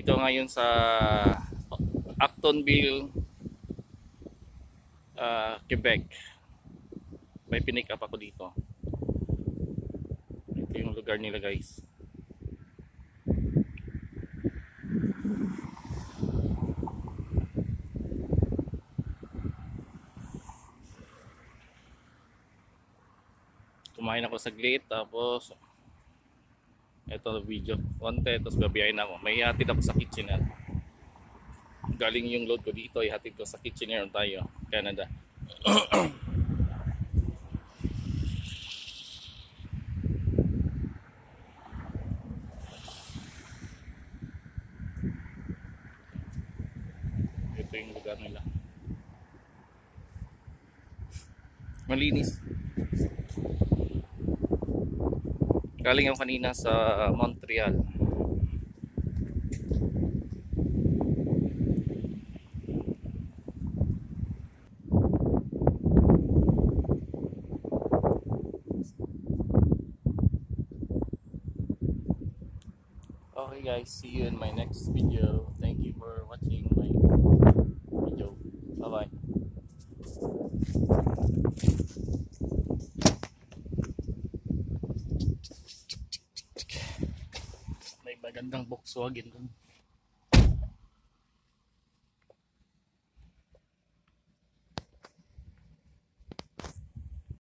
Dito ngayon sa Actonville, uh, Quebec. May pinick up ako dito. Ito yung lugar nila guys. Kumain ako saglit tapos ito video konti tapos babiyahin ako. May hatid ako sa kitchen at galing yung load ko dito ihatid ko sa kitchen tayo Canada. Ito yung lugar nila. Malinis galing ako kanina sa Montreal Okay guys, see you in my next video. Thank you for watching my video. Bye bye. May magandang Volkswagen dun.